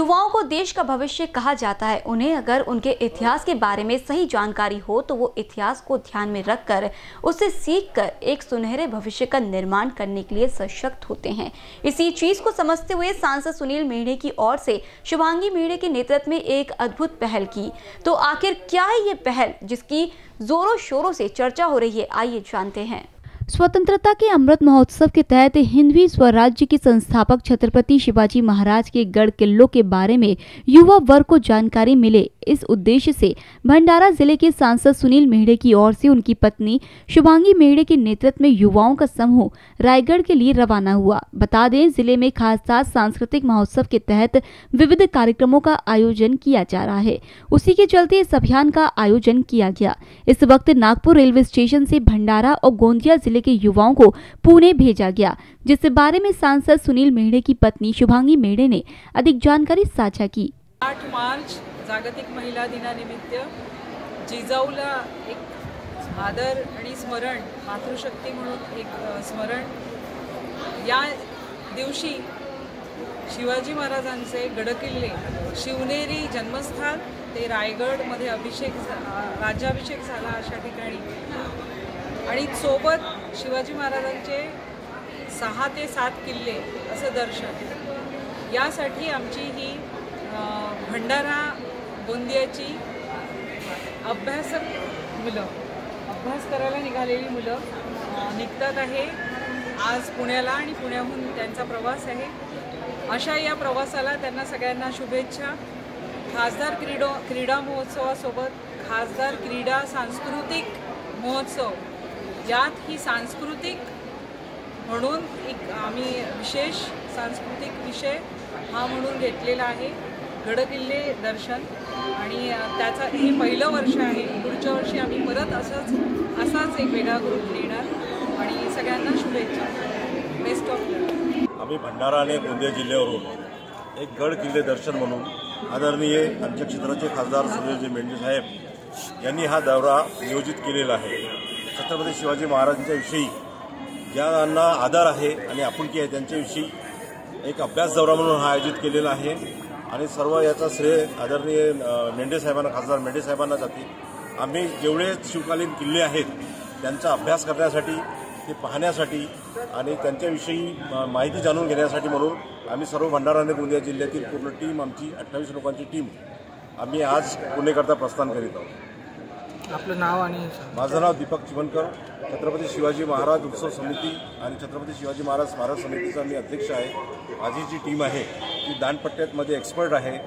युवाओं को देश का भविष्य कहा जाता है। उन्हें अगर उनके इतिहास के बारे में सही जानकारी हो तो वो इतिहास को ध्यान में रखकर उससे सीखकर एक सुनहरे भविष्य का निर्माण करने के लिए सशक्त होते हैं। इसी चीज़ को समझते हुए सांसद सुनील मेढ़े की ओर से शुभांगी मेढ़े के नेतृत्व में एक अद्भुत पहल की। तो आखिर क्या है ये पहल, जिसकी जोरों शोरों से चर्चा हो रही है? आइए जानते हैं। स्वतंत्रता के अमृत महोत्सव के तहत हिंदवी स्वराज्य के संस्थापक छत्रपति शिवाजी महाराज के गढ़ किल्लों के बारे में युवा वर्ग को जानकारी मिले। इस उद्देश्य से भंडारा ज़िले के सांसद सुनील मेहड़े की ओर से उनकी पत्नी शुभांगी मेहड़े के नेतृत्व में युवाओं का समूह रायगढ़ के लिए रवाना हुआ। बता दें, ज़िले में खासदार सांस्कृतिक महोत्सव के तहत विविध कार्यक्रमों का आयोजन किया जा रहा है। उसी के चलते इस अभियान का आयोजन किया गया। इस वक्त नागपुर रेलवे स्टेशन से भंडारा और गोंदिया ज़िले के युवाओं को पुणे भेजा गया जिस बारे में सांसद सुनील मेहड़े की पत्नी शुभांगी मेहड़े ने अधिक जानकारी साझा की। आठ मार्च जागतिक महिला दिनानिमित्त जिजाऊला एक आदर आणि स्मरण मातृशक्ती म्हणून एक स्मरण. या दिवशी शिवाजी महाराजांचे गडकिल्ले शिवनेरी जन्मस्थान ते रायगडमध्ये अभिषेक झा- राज्याभिषेक झाला अशा ठिकाणी. आणि सोबत शिवाजी महाराजांचे सहा ते सात किल्ले असं दर्शन. यासाठी आमची ही भंडारा गोंदियाची अभ्यासक मुलं अभ्यास करायला निघालेली मुलं निघतात आहे. आज पुण्याला आणि पुण्याहून त्यांचा प्रवास आहे. अशा या प्रवासाला त्यांना सगळ्यांना शुभेच्छा. खासदार क्रीडो क्रीडा महोत्सवासोबत खासदार क्रीडा सांस्कृतिक महोत्सव यात ही सांस्कृतिक म्हणून एक आम्ही विशेष सांस्कृतिक विषय हा म्हणून घेतलेला आहे गडकिल्ले दर्शन. आणि त्याचा हे पहिलं वर्ष आहे. पुढच्या वर्षी आम्ही परत असंच असाच एक वेगळा ग्रुप नेणार आणि सगळ्यांना शुभेच्छा. बेस्ट ऑफ आम्ही भंडारा आणि गोंदिया जिल्ह्यावरून एक गड किल्ले दर्शन म्हणून आदरणीय आमच्या क्षेत्राचे खासदार सुनीलजी मेंढे साहेब यांनी हा दौरा नियोजित केलेला आहे. छत्रपती शिवाजी महाराजांच्या विषयी ज्यांना आदर आहे आणि आपुलकी आहे त्यांच्याविषयी एक अभ्यास दौरा म्हणून हा आयोजित केलेला आहे. आणि सर्व याचा श्रेय आदरणीय मेंढे साहेबांना खासदार मेंढे साहेबांना जाते. आम्ही जेवढे शिवकालीन किल्ले आहेत त्यांचा अभ्यास करण्यासाठी ते पाहण्यासाठी आणि त्यांच्याविषयी माहिती जाणून घेण्यासाठी म्हणून आम्ही सर्व भंडारा आणि गोंदिया जिल्ह्यातील पूर्ण टीम आमची अठ्ठावीस लोकांची टीम आम्ही आज पुणेकरता प्रस्थान करीत आहोत. आपलं नाव आणि माझं नाव दीपक चिमनकर छत्रपती शिवाजी महाराज उत्सव समिती आणि छत्रपती शिवाजी महाराज स्मारक समितीचा मी अध्यक्ष आहे. माझी जी टीम आहे ती दानपट्ट्यातमध्ये एक्सपर्ट आहे.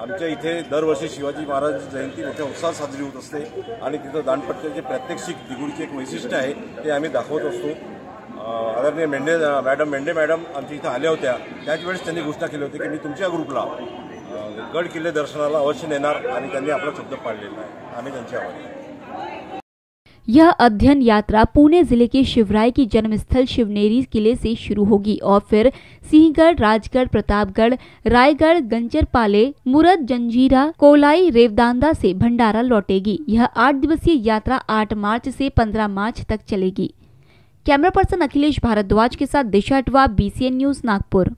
आमच्या इथे दरवर्षी शिवाजी महाराज जयंती मोठ्या उत्साहात साजरी होत असते आणि तिथं दानपट्ट्याचे प्रात्यक्षिक दिगुडीचे एक वैशिष्ट्य आहे ते आम्ही दाखवत असतो. आदरणीय मेंढे मॅडम मेंढे मॅडम आमच्या इथं आल्या होत्या. त्याच वेळेस त्यांनी घोषणा केली होती की मी तुमच्या ग्रुपला गड किल्ले दर्शनाला अवश्य नेणार आणि त्यांनी आपला शब्द पाळलेला आहे. आम्ही त्यांचे आभारी यह अध्ययन यात्रा पुणे ज़िले के शिवराय की जन्मस्थल शिवनेरी किले से शुरू होगी और फिर सिंहगढ़, राजगढ़, प्रतापगढ़, रायगढ़, गंजरपाले, मुरद, जंजीरा, कोलाई, रेवदांदा से भंडारा लौटेगी। यह आठ दिवसीय यात्रा 8 मार्च से 15 मार्च तक चलेगी। कैमरा पर्सन अखिलेश भारद्वाज के साथ दिशा अटवा बीसीएन न्यूज़ नागपुर।